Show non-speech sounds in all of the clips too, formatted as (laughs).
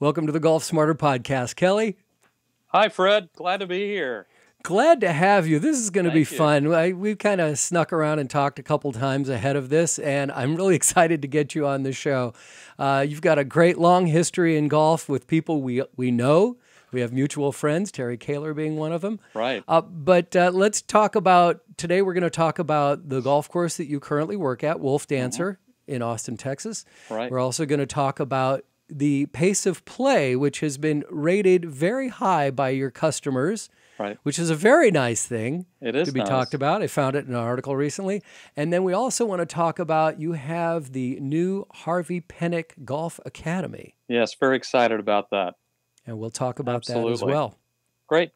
Welcome to the Golf Smarter podcast, Kelly. Hi, Fred. Glad to be here. Glad to have you. This is going to be you. fun. I, we kind of snuck around and talked a couple times ahead of this, and I'm really (laughs) excited to get you on the show. Uh, you've got a great long history in golf with people we we know. We have mutual friends, Terry Koehler being one of them. Right. Uh, but uh, let's talk about today. We're going to talk about the golf course that you currently work at, Wolfdancer in Austin, Texas. Right. We're also going to talk about the pace of play, which has been rated very high by your customers, Right. which is a very nice thing It is to be nice. talked about. I found it in an article recently. And then we also want to talk about you have the new Harvey Penick Golf Academy, Yes, very excited about that. and we'll talk about that as well. Great.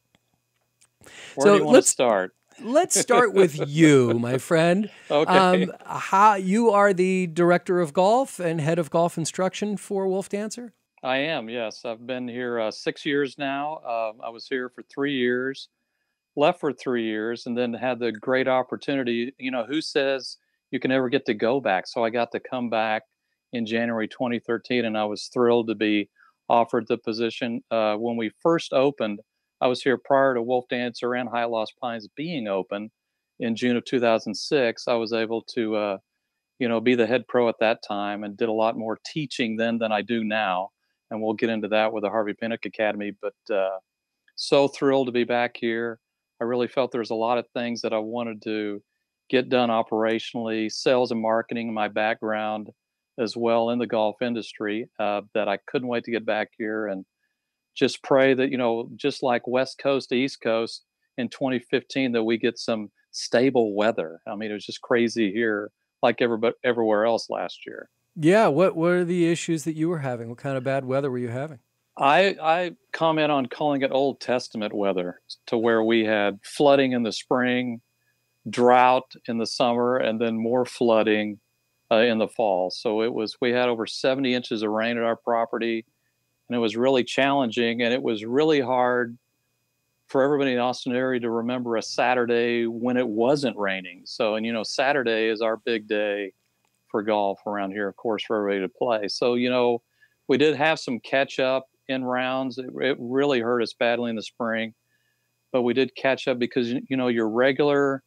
Where So do you want let's- start? Let's start with you, my friend. (laughs) Okay. Um, how you are the director of golf and head of golf instruction for Wolfdancer? I am, yes. I've been here uh, six years now. Uh, I was here for three years, left for three years, and then had the great opportunity. You know, who says you can ever get to go back? So I got to come back in January 2013, and I was thrilled to be offered the position. Uh, when we first opened, I was here prior to Wolfdancer and Hyatt Lost Pines being open in June of 2006. I was able to, uh, you know, be the head pro at that time and did a lot more teaching then than I do now and we'll get into that with the Harvey Penick Academy. But uh, so thrilled to be back here. I really felt there's a lot of things that I wanted to get done operationally, sales and marketing, my background as well in the golf industry, uh, that I couldn't wait to get back here and just pray that, you know, just like West Coast to East Coast in 2015, that we get some stable weather. I mean, it was just crazy here, like everybody, everywhere else last year. Yeah. What What are the issues that you were having? What kind of bad weather were you having? I I comment on calling it Old Testament weather to where we had flooding in the spring, drought in the summer, and then more flooding uh, in the fall. So it was we had over 70 inches of rain at our property, and it was really challenging, and it was really hard for everybody in Austin area to remember a Saturday when it wasn't raining. So and you know Saturday is our big day for golf around here, of course, for everybody to play. So you know we did have some catch up in rounds. It, it really hurt us badly in the spring, but we did catch up because you know your regular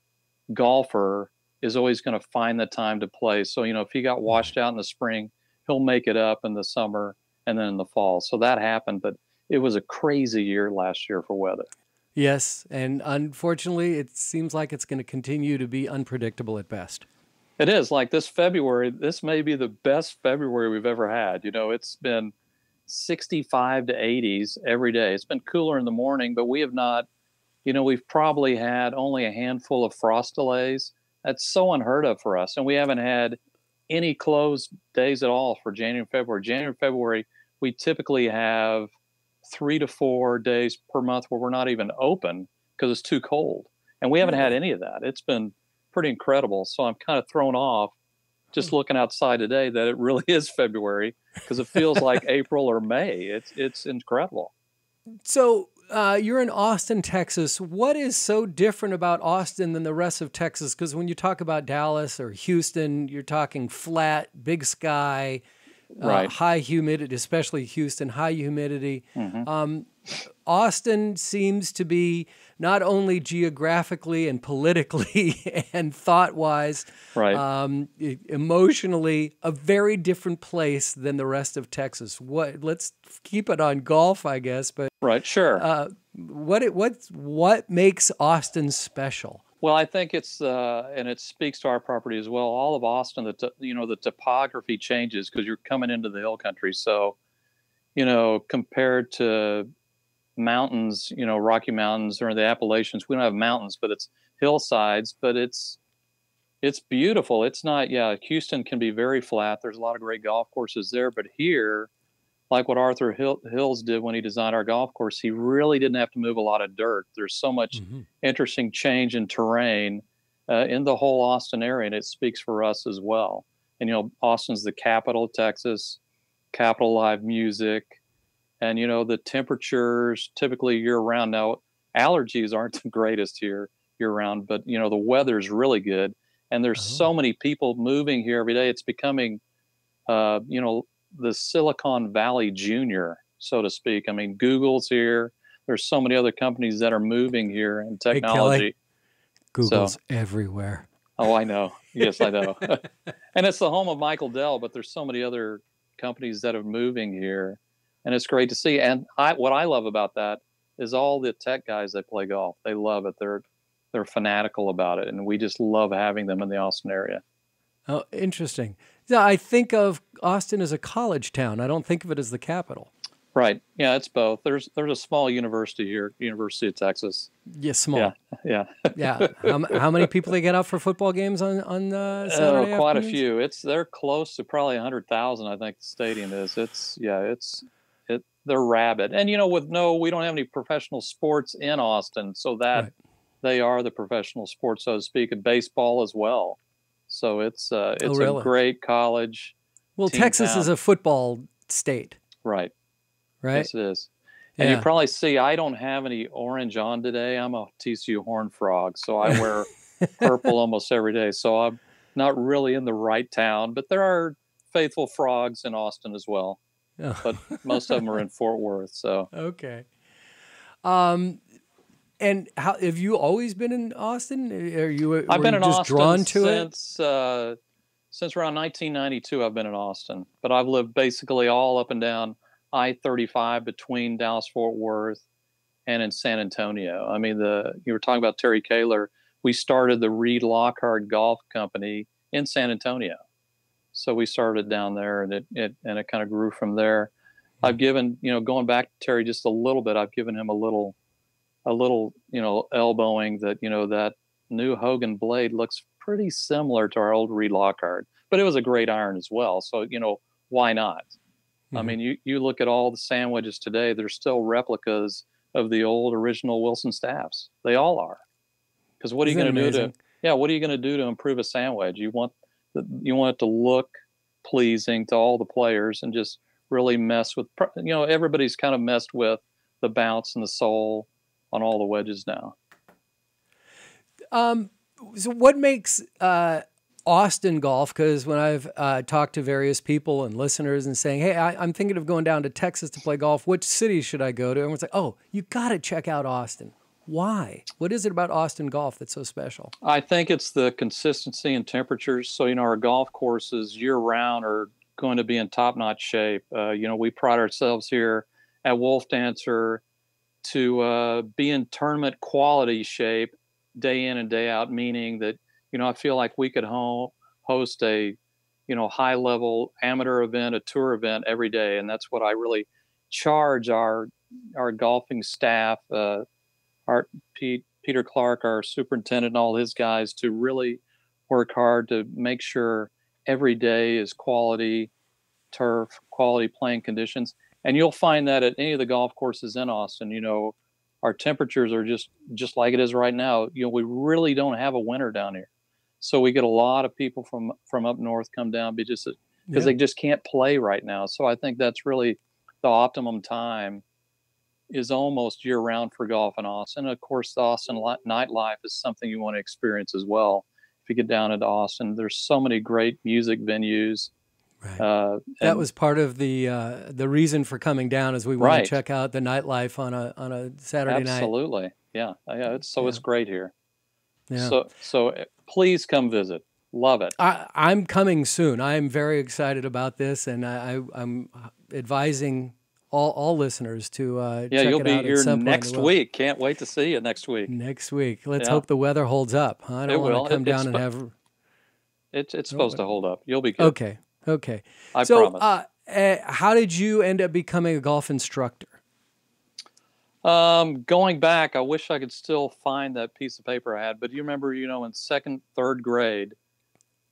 golfer is always going to find the time to play. So you know if he got washed out in the spring, he'll make it up in the summer and then in the fall. So that happened, but it was a crazy year last year for weather. Yes, and unfortunately, it seems like it's going to continue to be unpredictable at best. It is like this February. This may be the best February we've ever had. You know, it's been 65 to 80s every day. It's been cooler in the morning, but we have not, you know, we've probably had only a handful of frost delays. That's so unheard of for us. And we haven't had any closed days at all for January and February. January and February, we typically have three to four days per month where we're not even open because it's too cold. And we haven't had any of that. It's been pretty incredible. So I'm kind of thrown off just looking outside today that it really (laughs) is February because it feels like (laughs) April or May. It's it's incredible. So uh, you're in Austin, Texas. What is so different about Austin than the rest of Texas? Because when you talk about Dallas or Houston, you're talking flat, big sky, uh, high humidity, especially Houston, high humidity. Mhm. Um, Austin seems to be not only geographically and politically (laughs) and thought wise, Right. um, emotionally, a very different place than the rest of Texas. What? Let's keep it on golf, I guess. But right. Sure. uh, what? It, what? What makes Austin special? Well, I think it's uh, and it speaks to our property as well. All of Austin, the t- you know the topography changes because you're coming into the hill country. So, you know, compared to mountains, you know, Rocky Mountains or the Appalachians, we don't have mountains, but it's hillsides. But it's it's beautiful. It's not. Yeah, Houston can be very flat. There's a lot of great golf courses there, but here, like what Arthur Hill, Hills did when he designed our golf course, he really didn't have to move a lot of dirt. There's so much interesting change in terrain uh, in the whole Austin area, and it speaks for us as well. And you know, Austin's the capital of Texas, capital live music, and you know the temperatures typically year round. Now, allergies aren't (laughs) the greatest here year round, but you know the weather's really good, and there's Oh. so many people moving here every day. It's becoming, uh, you know, the Silicon Valley Junior so to speak. I mean, Google's here. There's so many other companies that are moving here in technology. Hey, Google's so, everywhere. Oh, I know. Yes, I know. (laughs) and it's the home of Michael Dell, but there's so many other companies that are moving here, and it's great to see. And I, what I love about that is all the tech guys that play golf. They love it. They're they're fanatical about it, and we just love having them in the Austin area. Oh, interesting. Yeah, I think of Austin as a college town. I don't think of it as the capital. Right. Yeah, it's both. There's there's a small university here, University of Texas. Yeah, small. Yeah. Yeah. (laughs) yeah. How, how, many people they get out for football games on on uh, Saturday? Oh, quite a few. It's they're close to probably hundred thousand. I think the stadium is. It's yeah. It's it. They're rabid, and you know, with no, we don't have any professional sports in Austin, so that right. they are the professional sports, so to speak, and baseball as well. So it's uh, oh, it's oh, really? a great college. Well, Texas town. is a football state. Right. Right. Yes, it is. And yeah. you probably see I don't have any orange on today. I'm a TCU Horn Frog, so I wear (laughs) purple almost every day. So I'm not really in the right town, but there are faithful frogs in Austin as well. Oh. But most of them are in Fort Worth. So (laughs) okay. Um, and how have you always been in Austin? Are you? I've been you in Austin drawn to since, it uh, since around 1992. I've been in Austin, but I've lived basically all up and down I-35 between Dallas Fort Worth and in San Antonio. I mean, the you were talking about Terry Koehler. We started the Reid Lockhart Golf Company in San Antonio, so we started down there, and it, it and it kind of grew from there. I've given you know going back to Terry just a little bit. I've given him a little a little, you know, elbowing that, you know, that new Hogan blade looks pretty similar to our old Reid Lockhart, but it was a great iron as well. So, you know, why not? Mm-hmm. I mean, you, you look at all the sand wedges today, they're still replicas of the old original Wilson staffs. They all are. Because what are you going to do to, yeah, what are you going to do to improve a sand wedge? You want, the, you want it to look pleasing to all the players and just really mess with, you know, everybody's kind of messed with the bounce and the sole on all the wedges now. Um, so what makes uh, Austin golf? Because when I've uh, talked to various people and listeners and saying, "Hey, I, am thinking of going down to Texas to play golf. Which city should I go to?" Everyone's like, "Oh, you got to check out Austin." Why? What is it about Austin golf that's so special? I think it's the consistency and temperatures. So you know, our golf courses year round are going to be in top notch shape. Uh, you know, we pride ourselves here at Wolfdancer to uh, be in tournament quality shape day in and day out, meaning that, you know, I feel like we could ho- host a, you know, high level amateur event, a tour event every day. And that's what I really charge our, our golfing staff, uh, our Pete, Peter Clark, our superintendent, and all his guys to really work hard to make sure every day is quality turf, quality playing conditions and you'll find that at any of the golf courses in Austin, you know, our temperatures are just just like it is right now. You know, we really don't have a winter down here, so we get a lot of people from from up north come down because because yeah. they just can't play right now. So I think that's really the optimum time is almost year round for golf in Austin. And of course, the Austin nightlife is something you want to experience as well. If you get down into Austin, there's so many great music venues. Right. Uh, that was part of the uh, the reason for coming down, is we want right. to check out the nightlife on a on a Saturday Absolutely. night. Absolutely, yeah, yeah. It's, so yeah. it's great here. Yeah. So so eh, please come visit. Love it. I, I'm coming soon. I am very excited about this, and I, I am advising all, all listeners to uh, yeah. you'll be here next week. Can't wait to see you next week. Next week. Let's yeah. hope the weather holds up. I don't want to come it, down and have. It's it's supposed to hold up. You'll be good. Okay. Okay. I so, promise. Uh, uh, how did you end up becoming a golf instructor? Um, going back, I wish I could still find that piece of paper I had. But do you remember, you know, in second, third grade,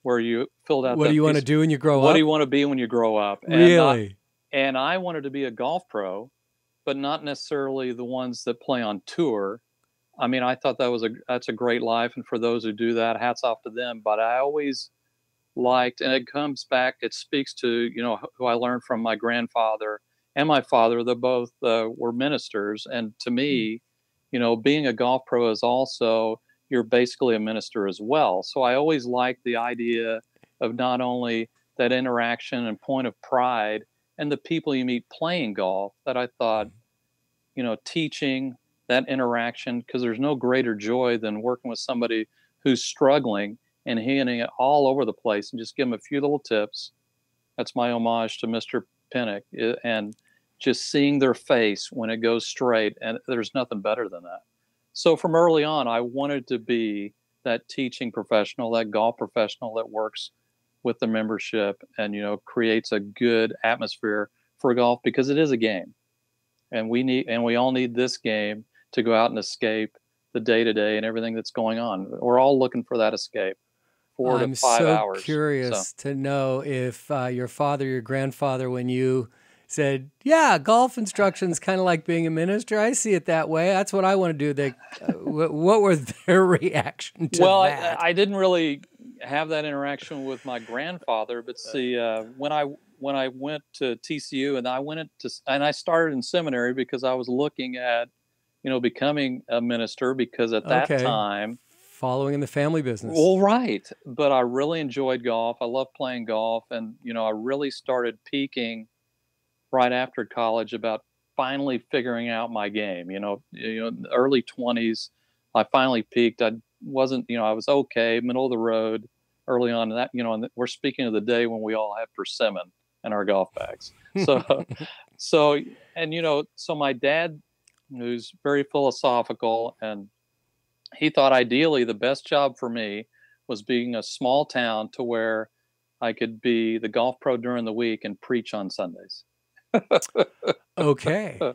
where you filled out. What do you want to do when you grow what up? What do you want to be when you grow up? And really? I, and I wanted to be a golf pro, but not necessarily the ones that play on tour. I mean, I thought that was a that's a great life, and for those who do that, hats off to them. But I always liked, and it comes back. It speaks to you know who I learned from my grandfather and my father. They both uh, were ministers, and to me, you know, being a golf pro is also you're basically a minister as well. So I always liked the idea of not only that interaction and point of pride and the people you meet playing golf that I thought, you know, teaching that interaction because there's no greater joy than working with somebody who's struggling and handing it all over the place and just give them a few little tips. That's my homage to Mr. Penick eh, and just seeing their face when it goes straight and there's nothing better than that. So from early on I wanted to be that teaching professional, that golf professional that works with the membership and you know creates a good atmosphere for golf because it is a game. And we need and we all need this game to go out and escape the day to day and everything that's going on. We're all looking for that escape. 4 I'm to 5 so hours. curious So- to know if uh, your father, your grandfather, when you said, "Yeah, golf instruction's kind of like being a minister," I see it that way. That's what I want to do. They, uh, wh- what were (laughs) their reaction to well, that? I, I didn't really have that interaction with my grandfather, but see, uh, when I when I went to TCU and I went into and I started in seminary because I was looking at, you know, becoming a minister because at that Okay. time, Following in the family business. well, right, but I really enjoyed golf. I love playing golf, and you know, I really started peaking right after college about finally figuring out my game. You know, you know, in the early twenties, I finally peaked. I wasn't, you know, I was okay, middle of the road early on. And that, you know, and we're speaking of the day when we all have persimmon in our golf bags. (laughs) So, so, and you know, so my dad, who's very philosophical, and he thought ideally the best job for me was being a small town to where I could be the golf pro during the week and preach on Sundays. okay. (laughs)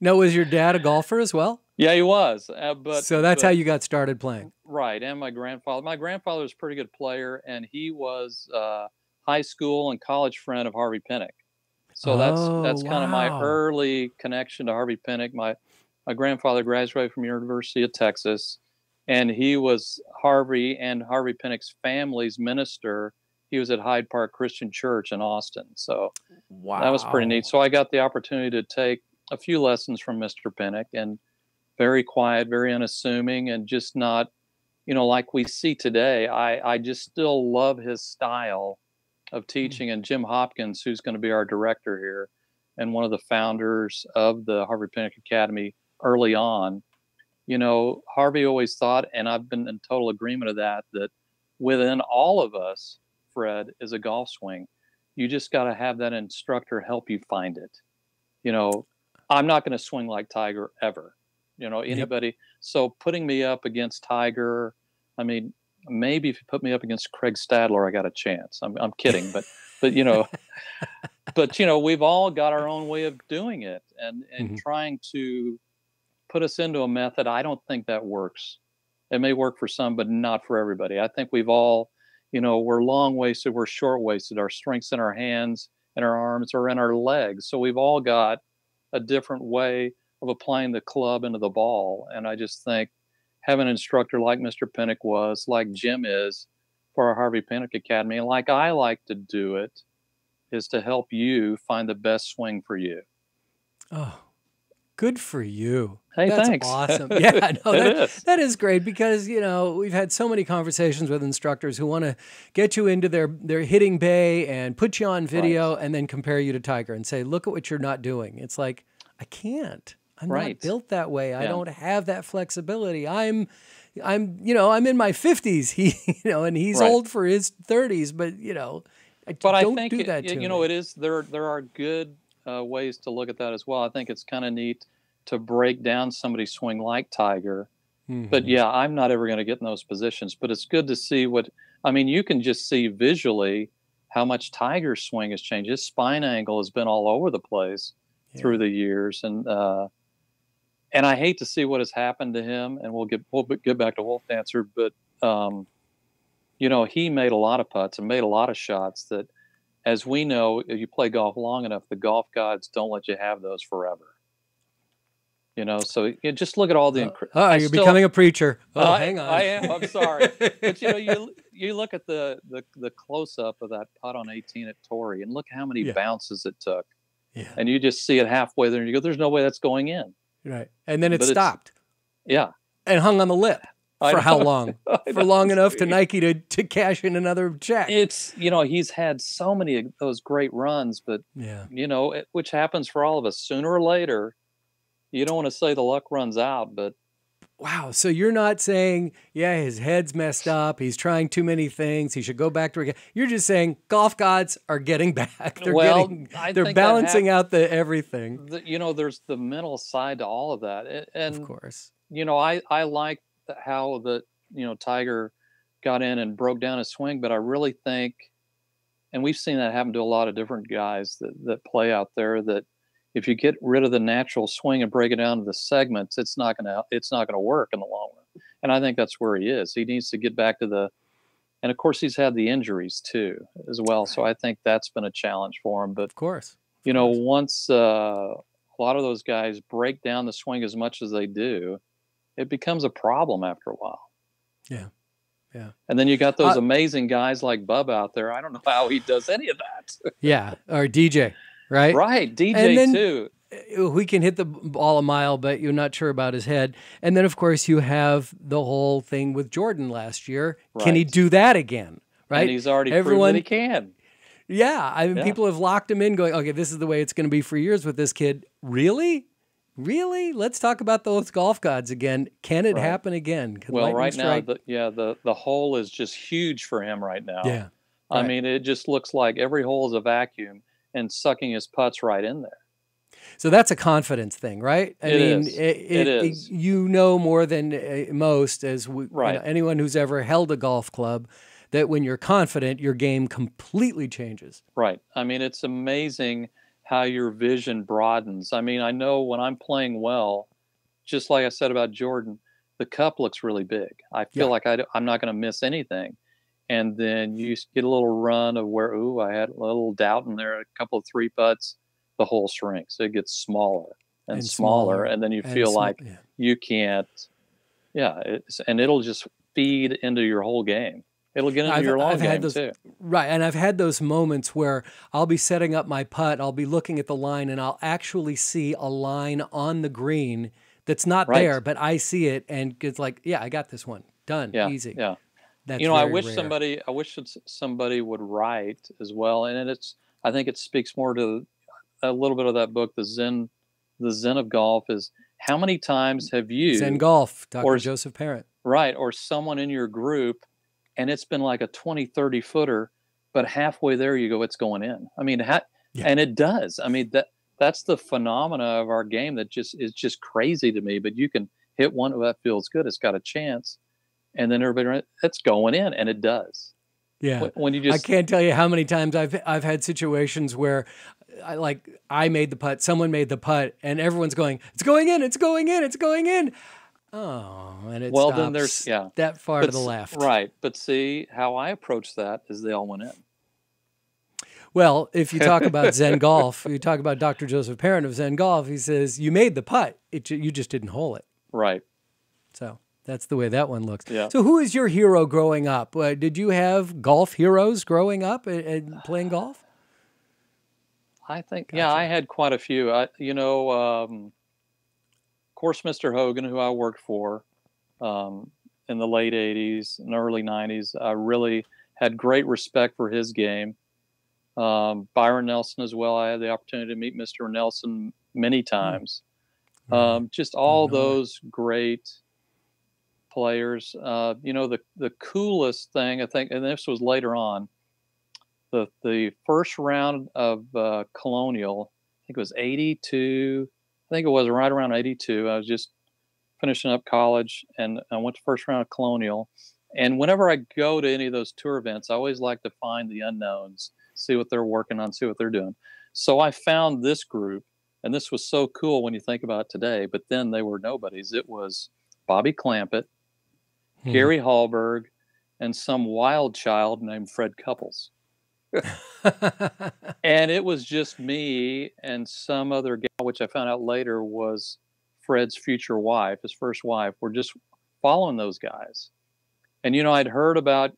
Now, was your dad a golfer as well? Yeah, he was. Uh, but so that's but- how you got started playing. Right, and my grandfather. My grandfather was a pretty good player, and he was uh, high school and college friend of Harvey Penick. So that's Oh, that's kind of my early connection to Harvey Penick. My my grandfather graduated from University of Texas, and he was Harvey and Harvey Penick's family's minister. He was at Hyde Park Christian Church in Austin. So Wow. that was pretty neat. So I got the opportunity to take a few lessons from Mr. Penick and very quiet, very unassuming, and just not, you know, like we see today. I, I just still love his style of hmm. teaching. And Jim Hopkins, who's going to be our director here and one of the founders of the Harvey Penick Academy early on, you know, Harvey always thought, and I've been in total agreement of that, that within all of us, Fred, is a golf swing you just got to have that instructor help you find it. You know, I'm not going to swing like Tiger ever. You know, Yep. anybody. So putting me up against Tiger, I mean, maybe if you put me up against Craig Stadler, I got a chance. I'm, I'm kidding, but but you know, (laughs) but you know, we've all got our own way of doing it, and and Mhm. trying to put us into a method. I don't think that works. It may work for some, but not for everybody. I think we've all you know, we're long waisted, we're short waisted. Our strengths in our hands and our arms are in our legs. So we've all got a different way of applying the club into the ball. And I just think having an instructor like Mr. Penick was, like Jim is for our Harvey Penick Academy, and like I like to do it, is to help you find the best swing for you. Oh, good for you. Hey, That's thanks. awesome. (laughs) Yeah, no, that, is. that is great because you know we've had so many conversations with instructors who want to get you into their their hitting bay and put you on video and then compare you to Tiger and say, look at what you're not doing. It's like I can't. I'm not built that way. I don't have that flexibility. I'm. I'm, you know, I'm in my 50s. (laughs) He, you know, and he's Right. old for his 30s. But you know, I but don't I think do it- that it- you know me. it is there. There are good uh, ways to look at that as well. I think it's kind of neat to break down somebody's swing like Tiger. But Mhm. yeah, I'm not ever going to get in those positions. But it's good to see what I mean. You can just see visually how much Tiger's swing has changed. His spine angle has been all over the place Yeah. through the years, and uh, and I hate to see what has happened to him. And we'll get we'll get back to Wolfdancer, but um, you know he made a lot of putts and made a lot of shots that, as we know, if you play golf long enough, the golf gods don't let you have those forever. You know, so you just look at all the. Uh, incre- Oh, I you're still- becoming a preacher. Oh, I- hang on. I am. I'm sorry. (laughs) but you know, you you look at the the, the close up of that putt on 18 at Torrey, and look how many Yeah. bounces it took, yeah, and you just see it halfway there, and you go, "There's no way that's going in." right. And then it but stopped Yeah, and hung on the lip. For how long? (laughs) For long enough to Nike to, to cash in another check. It's you know he's had so many of those great runs, but yeah, you know it, which happens for all of us sooner or later. You don't want to say the luck runs out, but Wow. So you're not saying, yeah, his head's messed up. He's trying too many things. He should go back to. again. You're just saying golf gods are getting (laughs) back. They're well, getting. They're balancing out the everything. the, you know there's the mental side to all of that, and Of course. you know I I like how the you know Tiger got in and broke down his swing, but I really think, and we've seen that happen to a lot of different guys that that play out there that if you get rid of the natural swing and break it down to the segments, it's not gonna it's not gonna work in the long run. And I think that's where he is. He needs to get back to the, and of course he's had the injuries too as well. So I think that's been a challenge for him. But Of course. you know, course. once uh, a lot of those guys break down the swing as much as they do, it becomes a problem after a while. Yeah. Yeah. And then you got those Uh, amazing guys like Bub out there. I don't know (laughs) how he does any of that. Yeah. Or DJ, right? right, DJ And then- too. Uh, We can hit the ball a mile, but you're not sure about his head. And then, of course, you have the whole thing with Jordan last year. Can he do that again? Right. And he's already Everyone- proven he can. Yeah, I mean, Yeah. people have locked him in, going, "Okay, this is the way it's going to be for years with this kid." Really, really? Let's talk about those golf gods again. Can it Right. happen again? Can Well, right now, the, yeah, the the hole is just huge for him right now. yeah, I right. mean, it just looks like every hole is a vacuum and sucking his putts right in there. So that's a confidence thing, right? I It mean, is. It is. You know more than uh, most, as we, you know, anyone who's ever held a golf club, that when you're confident, your game completely changes. Right. I mean, it's amazing how your vision broadens. I mean, I know when I'm playing well, just like I said about Jordan, the cup looks really big. I feel Yeah. like I, am not going to miss anything. And then you get a little run of where, ooh, I had a little doubt in there, a couple of three putts, the hole shrinks. It gets smaller and, And smaller, smaller, And then you And feel sm- like yeah. you can't, yeah, it's, and it'll just feed into your whole game. It'll get into I've- your long I've game those- too. Right. And I've had those moments where I'll be setting up my putt, I'll be looking at the line, and I'll actually see a line on the green that's not Right. there, but I see it and it's like, yeah, I got this one. Done. Yeah, Easy. yeah. That's you know, I wish rare. somebody, I wish somebody would write as well, and it's, I think it speaks more to a little bit of that book, the Zen, the Zen of golf. Is how many times have you, Zen Golf, Dr. or- Joseph Parent. right, or someone in your group, and it's been like a 20, 30 footer, but halfway there you go, it's going in. I mean, ha- Yeah. and it does. I mean that that's the phenomena of our game that just is just crazy to me. But you can hit one oh, that feels good, it's got a chance, and then everybody, it's going in, and it does. Yeah. When- you I can't tell you how many times I've I've had situations where I like I made the putt, someone made the putt, and everyone's going, "It's going in, it's going in, it's going in." Oh, and it Well, stops then there's- yeah. that far to the left. Right. But see, how I approach that is they all went in. Well, if you talk about Zen (laughs) golf, you talk about Dr. Joseph Parent of Zen golf. He says you made the putt, it, you just didn't hole it. Right. So that's the way that one looks. Yeah. So who is your hero growing up? Uh, did you have golf heroes growing up and, and playing golf? I think, yeah, I had quite a few. I, you know, um, course, Mr. Hogan, who I worked for um, in the late 80s and early 90s, I really had great respect for his game. Um, Byron Nelson as well. I had the opportunity to meet Mr. Nelson many times. Um, just all those great players. Uh, you know, the the coolest thing I think, and this was later on, the the first round of uh, Colonial. I think it was '82. I think it was right around '82. I was just finishing up college, and I went to first round of Colonial. And whenever I go to any of those tour events, I always like to find the unknowns, see what they're working on, see what they're doing. So I found this group, and this was so cool when you think about it today. But then they were nobodies. It was Bobby Clampett, Hmm. Gary Hallberg, and some wild child named Fred Couples. (laughs) And it was just me and some other gal, which I found out later was Fred's future wife, his first wife. We're just following those guys. And you know, I'd heard about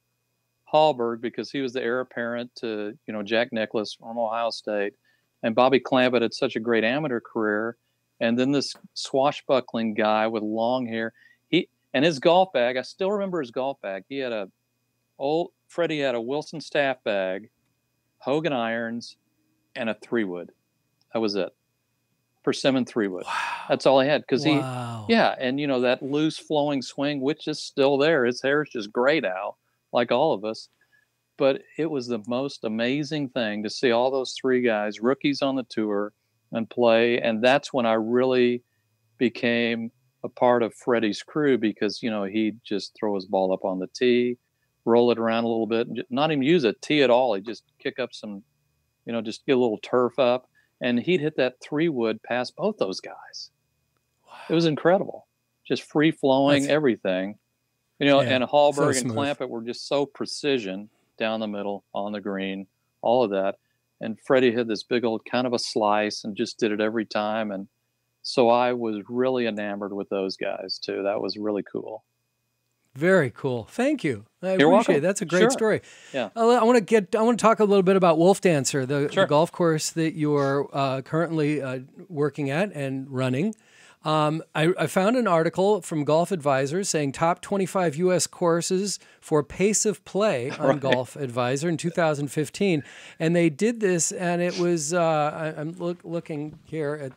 Hallberg because he was the heir apparent to you know Jack Nicklaus from Ohio State, and Bobby Clampett had such a great amateur career. And then this swashbuckling guy with long hair, he And his golf bag, I still remember his golf bag. He had a old Freddie had a Wilson staff bag, Hogan irons, and a three wood. That was it. Persimmon three wood. Wow. That's all I had because wow. he, yeah, and you know that loose flowing swing, which is still there. His hair is just gray now, like all of us. But it was the most amazing thing to see all those three guys, rookies on the tour, and play. And that's when I really became a part of Freddie's crew because you know he'd just throw his ball up on the tee, roll it around a little bit, and not even use a tee at all. He'd just kick up some, you know, just get a little turf up, and he'd hit that three wood past both those guys. Wow. It was incredible, just free flowing, everything. You know, yeah, and Hallberg so and Clampett were just so precision down the middle on the green, all of that. And Freddie had this big old kind of a slice and just did it every time. And so I was really enamored with those guys too. That was really cool. Very cool. Thank you. I You're appreciate welcome. it. That's a great Sure. story. Yeah. I want to get. I want to talk a little bit about Wolfdancer, the, the golf course that you're uh, currently uh, working at and running. Um, I, I found an article from Golf Advisor saying top 25 U.S. courses for pace of play (laughs) on Right. Golf Advisor in 2015, and they did this, and it was. Uh, I, I'm look, looking here at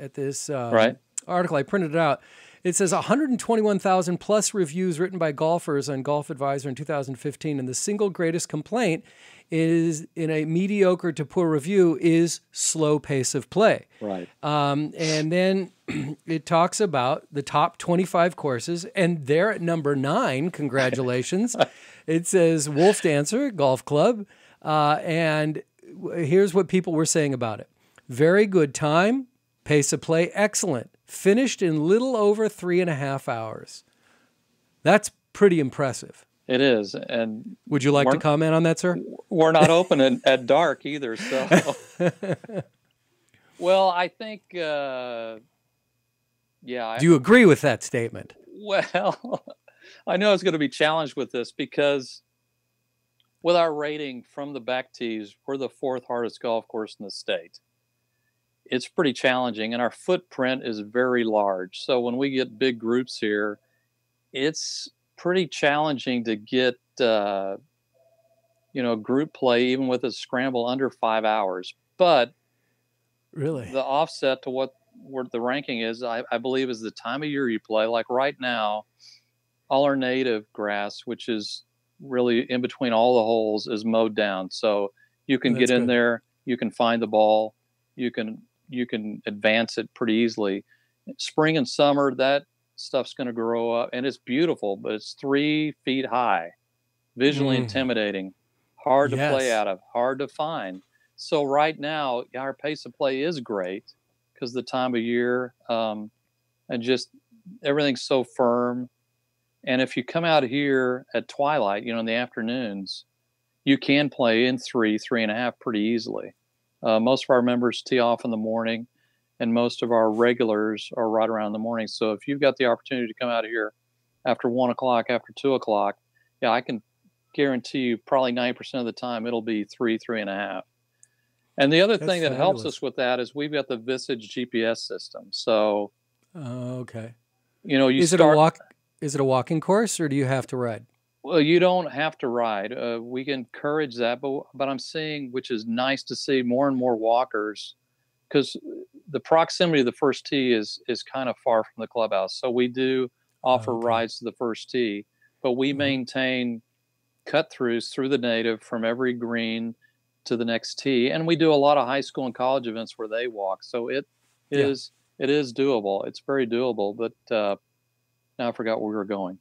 at this um, Right. article. I printed it out. It says 121,000 plus reviews written by golfers on Golf Advisor in 2015, and the single greatest complaint is in a mediocre to poor review is slow pace of play. Right. Um, and then (clears throat) it talks about the top 25 courses, and they're at number nine. Congratulations. (laughs) it says Wolfdancer Golf Club. Uh, and here's what people were saying about it very good time, pace of play excellent, finished in little over three and a half hours. That's pretty impressive. It is. And Would you like to comment on that, sir? we're not open at, at dark either. So, (laughs) well, I think, uh, yeah, Do you agree with that statement? Well, (laughs) I know it's going to be challenged with this because with our rating from the back tees, we're the fourth hardest golf course in the state. It's pretty challenging, and our footprint is very large. So when we get big groups here, it's pretty challenging to get, uh, you know, group play even with a scramble under five hours. But Really? the offset to what what the ranking is, I, I believe, is the time of year you play. Like right now, all our native grass, which is really in between all the holes, is mowed down. So you can That's get in good. there, you can find the ball, you can you can advance it pretty easily. Spring and summer, that stuff's going to grow up, and it's beautiful, but it's three feet high, visually Mm. intimidating, hard to play out of, hard to find. So right now, our pace of play is great because the time of year um, and just everything's so firm. And if you come out here at twilight, you know, in the afternoons, you can play in three, three and a half pretty easily. Uh, most of our members tee off in the morning, and most of our regulars are right around the morning. So if you've got the opportunity to come out here after one o'clock, after two o'clock, yeah, I can guarantee you probably 90% of the time it'll be three, three and a half. And the other That's thing that helps us with that is we've got the Visage GPS system. So, Oh, okay. you know, you is start, it a walk? Is it a walking course, or do you have to ride? Well, you don't have to ride. Uh, we can encourage that, but but I'm seeing, which is nice to see, more and more walkers, because the proximity of the first tee is is kind of far from the clubhouse. So we do offer Okay. rides to the first tee, but we Mhm. maintain cut throughs through the native from every green to the next tee, and we do a lot of high school and college events where they walk. So it Yeah. is it is doable. It's very doable, but uh, now I forgot where we were going.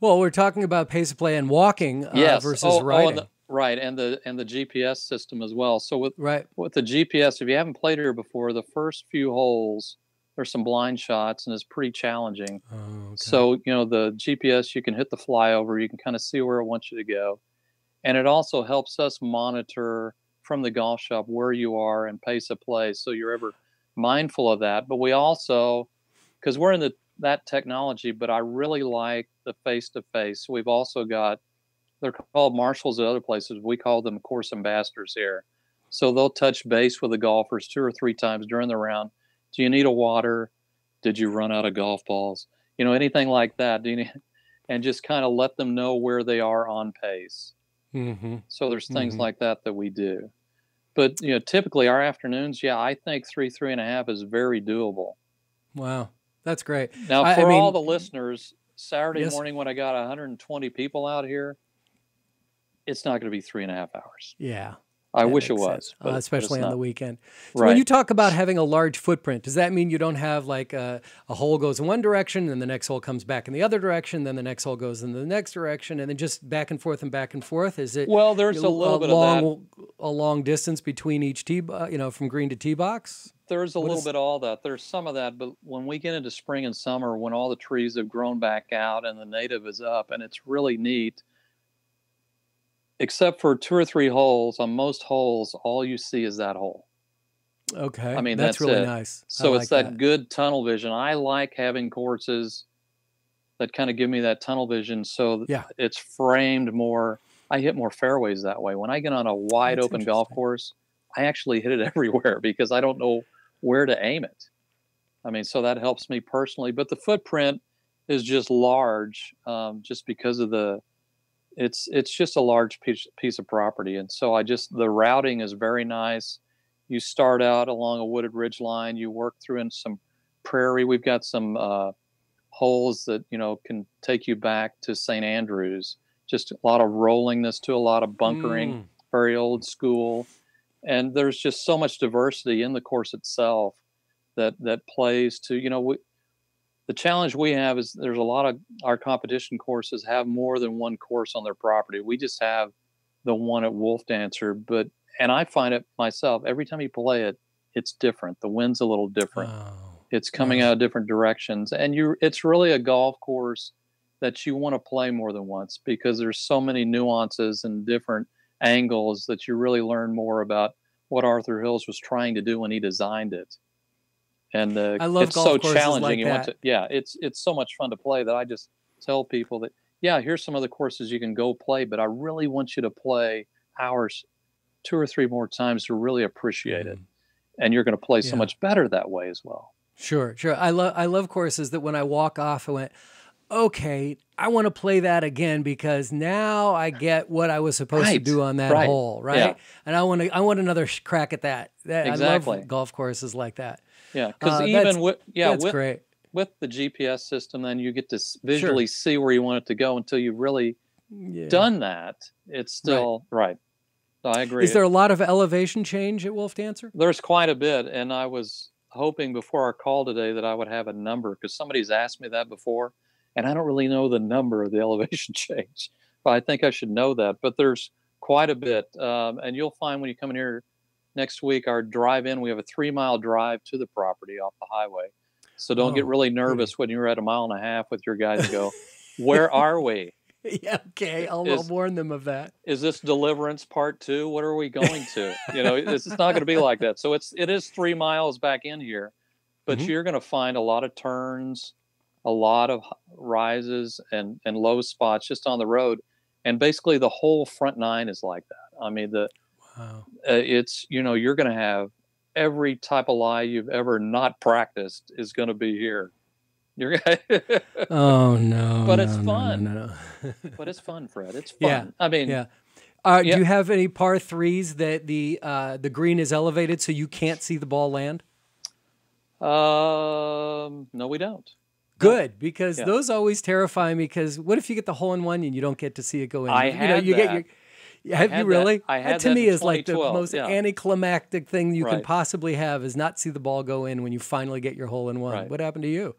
Well, we're talking about pace of play and walking uh, yes. versus oh, oh, riding. and the, right, and the and the GPS system as well. So with right. with the GPS, if you haven't played here before, the first few holes there's some blind shots and it's pretty challenging. Oh, okay. So you know the GPS, you can hit the flyover, you can kind of see where it wants you to go, and it also helps us monitor from the golf shop where you are and pace of play, so you're ever mindful of that. But we also, because we're in the that technology, but I really like the face to face. We've also got they're called marshals at other places. We call them course ambassadors here. So they'll touch base with the golfers two or three times during the round. Do you need a water? Did you run out of golf balls? you know, anything like that. Do you need, (laughs) and just kind of let them know where they are on pace. Mm-hmm. So there's things Mhm. like that that we do. But you know, typically our afternoons, yeah, I think three, three and a half is very doable. Wow, that's great. Now, I- I for all the listeners, Saturday Yes. morning when I got 120 people out here, it's not going to be three and a half hours. Yeah, I that wish it was, Uh, especially on the weekend. So Right. when you talk about having a large footprint, does that mean you don't have like a, a hole goes in one direction, and the next hole comes back in the other direction, then the next hole goes in the next direction, and then just back and forth and back and forth? Is it well, there's a little bit of that. long, a long distance between each tee, bo- you know, from green to tee box? There's a What little is- bit of all that. There's some of that, but when we get into spring and summer, when all the trees have grown back out and the native is up, and it's really neat. Except for two or three holes, on most holes, all you see is that hole. Okay, I mean, that's, that's really it. nice. So like it's that, good tunnel vision. I like having courses that kind of give me that tunnel vision. So Yeah. it's framed more. I hit more fairways that way. When I get on a wide That's open golf course, I actually hit it (laughs) everywhere because I don't know where to aim it. I mean, so that helps me personally. But the footprint is just large, um, just because of the. It's it's just a large piece piece of property, and so I just the routing is very nice. You start out along a wooded ridge line. You work through in some prairie. We've got some uh, holes that you know can take you back to St. Andrews. Just a lot of rollingness to a lot of bunkering Mm, very old school and there's just so much diversity in the course itself that that plays to you know we, the challenge we have is there's a lot of our competition courses have more than one course on their property we just have the one at wolfdancer but and i find it myself every time you play it it's different the wind's a little different oh, it's coming Nice. out of different directions and you it's really a golf course that you want to play more than once because there's so many nuances and different angles that you really learn more about what Arthur Hills was trying to do when he designed it. And uh, I love it's so challenging. like you want to, yeah, it's it's so much fun to play that I just tell people that yeah, here's some other courses you can go play, but I really want you to play ours two or three more times to really appreciate it. mhm. And you're going to play so much better that way as well. Sure, sure. I love I love courses that when I walk off, I went, okay, I want to play that again because now I get what I was supposed to do on that right, hole, right? yeah. And I want to I want another crack at that. that I Exactly. love golf courses like that. Yeah, because Uh, even with yeah That's with, great. with the GPS system, then you get to visually see where you want it to go until you've really Yeah. done that. It's still right. So I agree. Is there a lot of elevation change at Wolfdancer? There's quite a bit, and I was hoping before our call today that I would have a number because somebody's asked me that before, and I don't really know the number of the (laughs) elevation change. But I think I should know that. But there's quite a bit, um, and you'll find when you come in here next week, our drive-in, we have a three-mile drive to the property off the highway. So don't get Oh, really nervous when you're at a mile and a half with your guys go, (laughs) "Where are we? yeah, okay. I'll, I'll warn them of that. is this deliverance part two what are we going to you know it's, it's not going to be like that so it's it is three miles back in here but Mhm. you're going to find a lot of turns a lot of rises and and low spots just on the road and basically the whole front nine is like that i mean the Wow. uh, it's you know you're going to have every type of lie you've ever not practiced is going to be here you're gonna (laughs) Oh no. But no, it's fun. No, no, no. (laughs) but it's fun fred it's fun Yeah, i mean yeah. Uh, Yeah. Do you have any par threes that the uh, the green is elevated so you can't see the ball land? um no we don't Good, because Yeah. those always terrify me. Because what if you get the hole in one and you don't get to see it go in? I you know, had you get that. your. Have had you that- really? I That to that me is like the most yeah. anticlimactic thing you can possibly have is not see the ball go in when you finally get your hole in one. Right. What happened to you?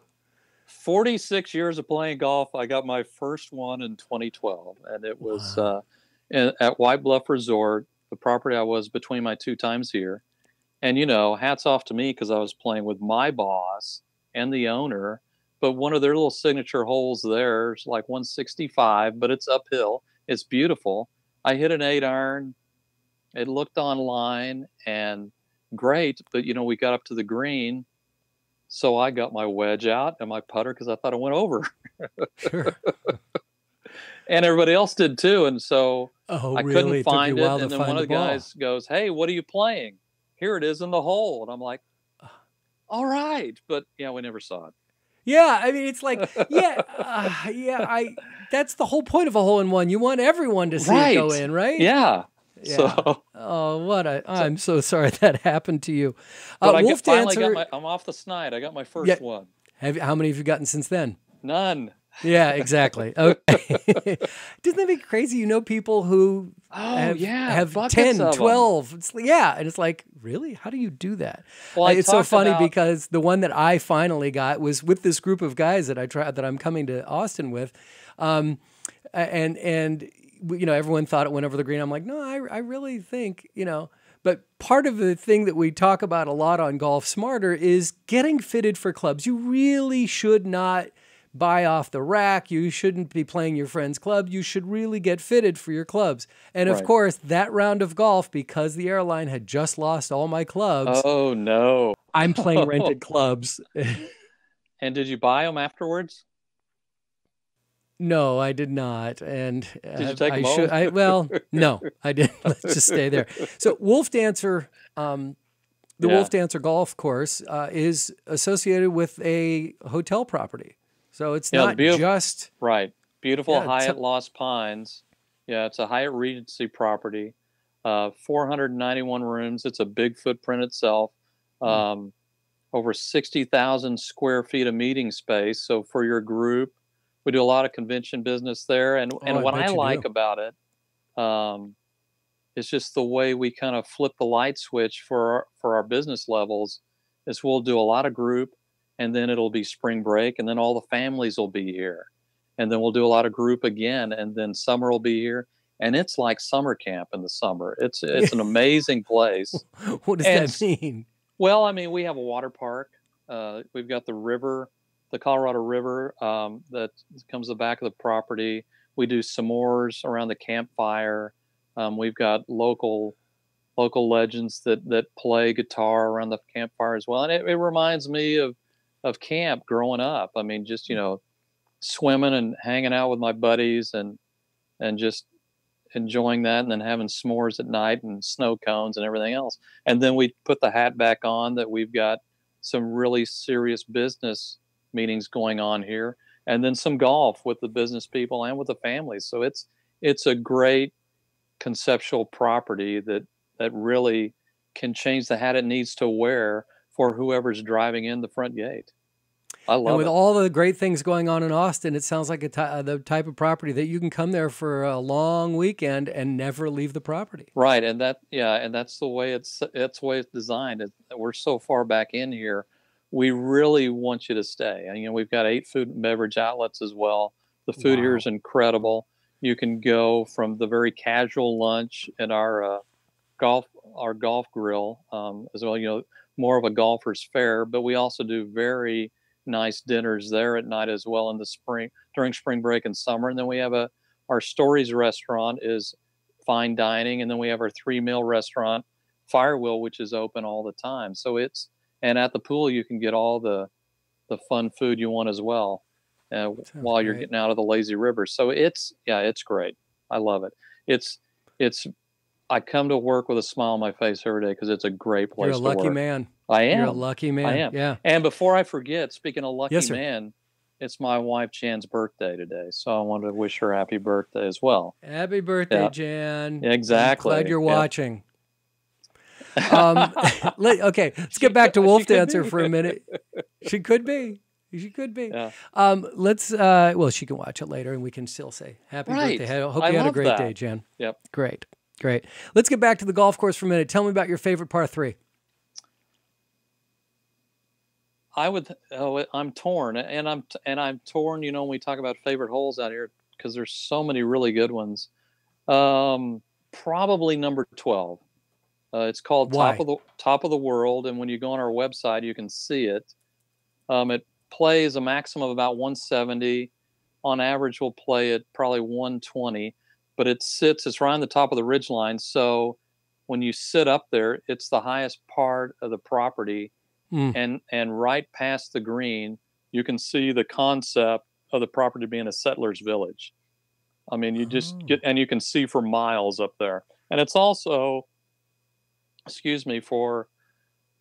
46 years of playing golf. I got my first one in 2012, and it was Wow. uh, in, at White Bluff Resort, the property I was between my two times here. And, you know, hats off to me because I was playing with my boss and the owner. But one of their little signature holes there is like 165, but it's uphill. It's beautiful. I hit an eight iron. It looked online and great, but, you know, we got up to the green. So I got my wedge out and my putter because I thought it went over. Sure. (laughs) and everybody else did too. And so Oh, I couldn't find it. And then one of the ball. guys goes, Hey, what are you playing? Here it is in the hole. And I'm like, All right. But yeah, we never saw it. Yeah, I mean, it's like, yeah, uh, yeah. I that's the whole point of a hole in one. You want everyone to see it go in, right? Yeah. Yeah. So, Oh, what i'm so sorry (laughs) that happened to you. but Uh, I Wolf got, finally Dancer. got my. I'm off the snide. I got my first Yeah. one. have how many have you gotten since then? None. Yeah, exactly. (laughs) Okay. (laughs) Doesn't that be crazy? You know people who Oh have, yeah, have buckets 10, 12. It's, yeah, and it's like, really? How do you do that? Well, I it's so funny about- because the one that I finally got was with this group of guys that I tried that I'm coming to Austin with, um, and and you know everyone thought it went over the green. I'm like, no, I I really think you know. But part of the thing that we talk about a lot on Golf Smarter is getting fitted for clubs. You really should not buy off the rack. You shouldn't be playing your friend's club. You should really get fitted for your clubs. And of course, that round of golf, because the airline had just lost all my clubs, Oh no. I'm playing rented (laughs) clubs. (laughs) And did you buy them afterwards? no, I did not. And Did you uh, take I 'em should. I well, (laughs) no, I didn't. Let's just stay there. So, Wolfdancer, um, the Yeah. Wolfdancer golf course uh, is associated with a hotel property. So it's Yeah, not just Right. Beautiful Yeah, Hyatt so- Lost Pines. Yeah, it's a Hyatt Regency property. Uh, 491 rooms. It's a big footprint itself. Hmm. Um, over 60,000 square feet of meeting space. So for your group, we do a lot of convention business there. And Oh, and I what I like do. about it um, is just the way we kind of flip the light switch for our, for our business levels. Is we'll do a lot of group, and then it'll be spring break, and then all the families will be here, and then we'll do a lot of group again, and then summer will be here, and it's like summer camp in the summer. It's it's an (laughs) amazing place. (laughs) what does And that mean? Well, I mean, we have a water park. Uh, we've got the river, the Colorado River, um, that comes the back of the property. We do s'mores around the campfire. Um, we've got local local legends that that play guitar around the campfire as well, and it, it reminds me of of camp growing up. I mean, just you mm. know, swimming and hanging out with my buddies and and just enjoying that and then having s'mores at night and snow cones and everything else. And then we put the hat back on that we've got some really serious business meetings going on here and then some golf with the business people and with the families so it's it's a great conceptual property that that really can change the hat it needs to wear for whoever's driving in the front gate i love And with it all the great things going on in Austin, it sounds like a uh, the type of property that you can come there for a long weekend and never leave the property. Right, and that yeah, and that's the way it's that's the way it's designed. It, we're so far back in here, we really want you to stay. And you know, we've got eight food and beverage outlets as well. The food here Wow. is incredible. You can go from the very casual lunch at our uh, golf our golf grill um, as well. You know, more of a golfer's fair, but we also do very nice dinners there at night as well in the spring during spring break and summer. And then we have a our Stories restaurant is fine dining, and then we have our three meal restaurant, Firewheel, which is open all the time. So it's and at the pool you can get all the the fun food you want as well, uh, while you're getting out of the lazy river. So it's yeah, it's great. I love it. It's it's I come to work with a smile on my face every day because it's a great place You're a lucky man. I am. You're a lucky man. I am. Yeah. And before I forget, speaking of lucky Yes, man, it's my wife Jan's birthday today, so I wanted to wish her happy birthday as well. Happy birthday, Yeah. Jan. Exactly. I'm glad you're Yeah. watching. (laughs) Um, (laughs) let, okay, let's get back to Wolfdancer for a minute. She could be. She could be. Yeah. Um, let's. Uh, well, she can watch it later, and we can still say happy Right. birthday. I hope I you had a great that. day, Jan. Yep. Great, great. Let's get back to the golf course for a minute. Tell me about your favorite par three. I would. Oh, I'm torn, and I'm and I'm torn. You know, when we talk about favorite holes out here, because there's so many really good ones. Um, probably number twelve. Uh, it's called Why? Top of the Top of the World, and when you go on our website, you can see it. Um, it plays a maximum of about 170. On average, we'll play it probably 120, but it sits. It's right on the top of the ridge line, so when you sit up there, it's the highest part of the property Mm. and and right past the green you can see the concept of the property being a settler's village i mean you just Oh. get and you can see for miles up there and it's also excuse me for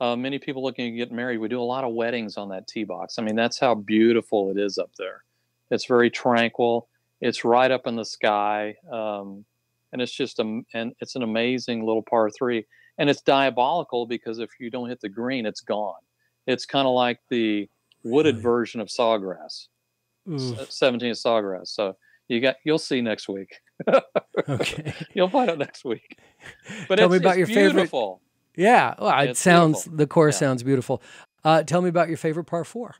uh, many people looking to get married. We do a lot of weddings on that tee box. I mean, that's how beautiful it is up there. It's very tranquil. It's right up in the sky, um, and it's just a and it's an amazing little par three. And it's diabolical because if you don't hit the green, it's gone. It's kind of like the wooded Really? version of sawgrass, Ooh, s- 17 sawgrass. So you got you'll see next week. okay. (laughs) You'll find out next week. (laughs) But Tell it's, me about your favorite- Yeah, well, it It's sounds beautiful. the course Yeah. sounds beautiful. Uh, tell me about your favorite par four.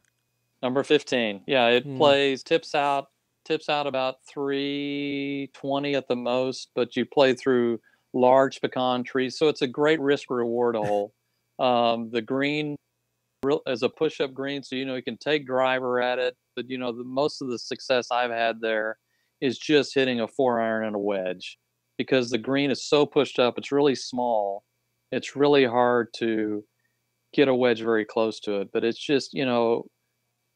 Number 15. Yeah, it Hmm. plays tips out tips out about 320 at the most, but you play through large pecan trees, so it's a great risk reward hole. Um, the green is a push up green, so you know you can take driver at it, but you know the most of the success I've had there is just hitting a four iron and a wedge because the green is so pushed up, it's really small. It's really hard to get a wedge very close to it, but it's just, you know,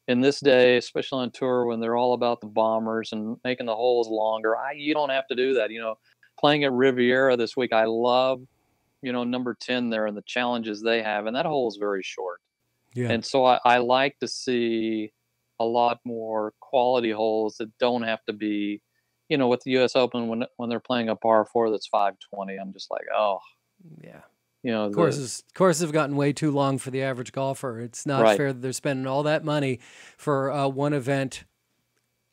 in this day, especially on tour when they're all about the bombers and making the holes longer, I you don't have to do that. You know, playing at Riviera this week, I love, you know, number 10 there and the challenges they have. And that hole is very short. Yeah. And so I, I like to see a lot more quality holes that don't have to be, you know, with the US Open when when they're playing a par four that's 520, I'm just like, oh, yeah. You know, the- Courses courses have gotten way too long for the average golfer. It's not Right. fair that they're spending all that money for uh, one event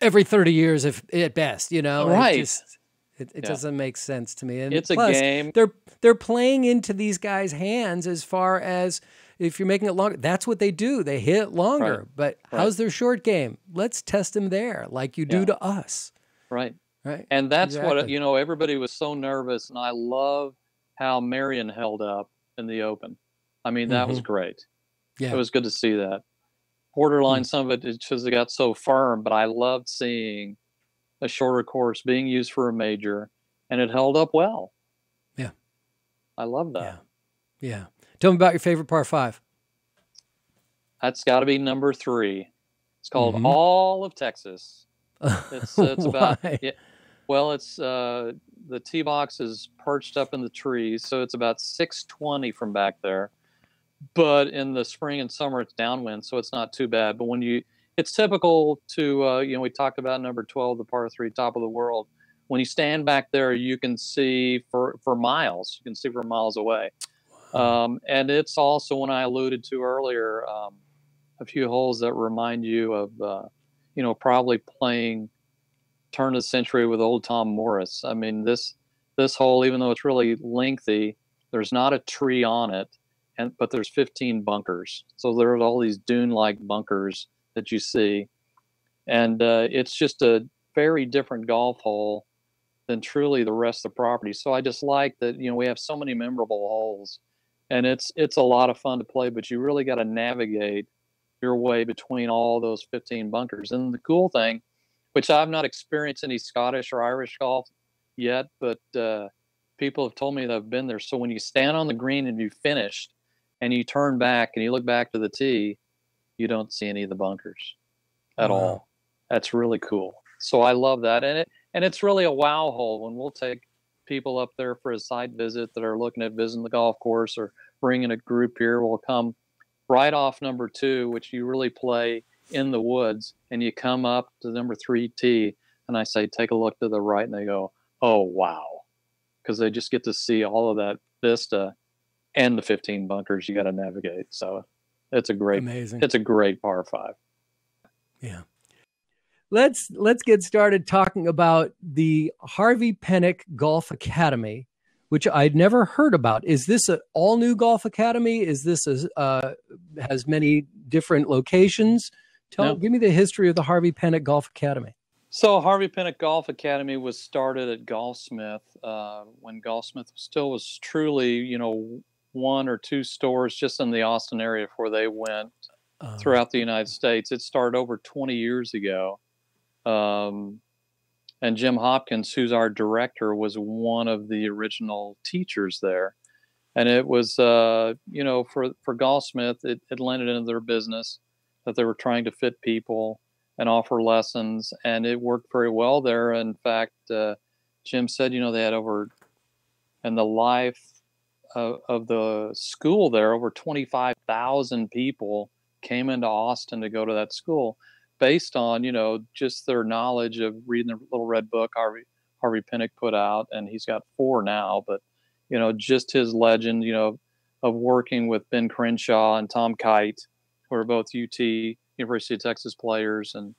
every thirty years, if at best. You know, It Right. just- It, it Yeah. doesn't make sense to me. And it's a plus, game. They're they're playing into these guys' hands as far as if you're making it longer. That's what they do. They hit longer. But Right. how's their short game? Let's test them there, like you do Yeah. to us. Right. Right. And that's what you know. Everybody was so nervous, and I love how Merion held up in the Open. I mean, that was great. Yeah. It was good to see that. Borderline, some of it it just got so firm, but I loved seeing a shorter course being used for a major, and it held up well. Yeah. I love that. Yeah. Tell me about your favorite par five. That's got to be number three. It's called Mhm. All of Texas. (laughs) It's it's about yeah, well, it's uh, the tee box is perched up in the trees, so it's about 620 from back there. But in the spring and summer, it's downwind, so it's not too bad. But when you, it's typical to uh, you know we talked about number 12, the par three, top of the world. When you stand back there, you can see for for miles. You can see for miles away. Um, and it's also when I alluded to earlier, um, a few holes that remind you of, uh, you know, probably playing turn of the century with old Tom Morris. I mean, this this hole, even though it's really lengthy, there's not a tree on it, and but there's 15 bunkers. So there's all these dune-like bunkers that you see, and uh, it's just a very different golf hole than truly the rest of the property. So I just like that, you know, we have so many memorable holes and it's it's a lot of fun to play but you really got to navigate your way between all those 15 bunkers and the cool thing which i've not experienced any scottish or irish golf yet but uh, people have told me that I've been there. So when you stand on the green and you finished and you turn back and you look back to the tee you don't see any of the bunkers at Wow. all. That's really cool. So i love that and it and it's really a wow hole when we'll take people up there for a site visit that are looking at visiting the golf course or bringing a group here. Will come right off number two, which you really play in the woods, and you come up to number three tee, and I say, take a look to the right, and they go, oh wow, because they just get to see all of that vista and the 15 bunkers you got to navigate. So it's a great, Amazing. it's a great par five. Yeah. Let's let's get started talking about the Harvey Penick Golf Academy, which I'd never heard about. Is this an all new golf academy? Is this a, uh, has many different locations? Tell No. give me the history of the Harvey Penick Golf Academy. So Harvey Penick Golf Academy was started at Golfsmith uh, when Golfsmith still was truly, you know, one or two stores just in the Austin area before they went Uh, throughout the United States. It started over 20 years ago. Um, and Jim Hopkins, who's our director, was one of the original teachers there. And it was, uh, you know, for, for Golfsmith, it, it landed into their business that they were trying to fit people and offer lessons. And it worked very well there. In fact, uh, Jim said, you know, they had over, in the life uh, of the school there, over 25,000 people came into Austin to go to that school based on, you know, just their knowledge of reading the little red book Harvey Harvey Penick put out. And he's got four now, but, you know, just his legend, you know, of working with Ben Crenshaw and Tom Kite, who are both UT, University of Texas players. And,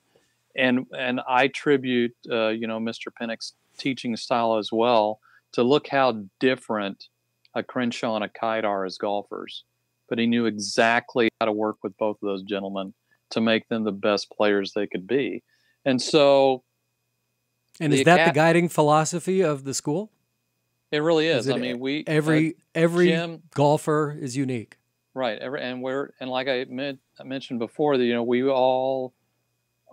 and, and I tribute, uh, you know, Mr. Penick's teaching style as well to look how different a Crenshaw and a Kite are as golfers. But he knew exactly how to work with both of those gentlemen to make them the best players they could be. And so. And is that Acad- the guiding philosophy of the school? It really is. is I mean, we every uh, every Jim, golfer is unique. Right. And we're and like I, I mentioned before, that you know we all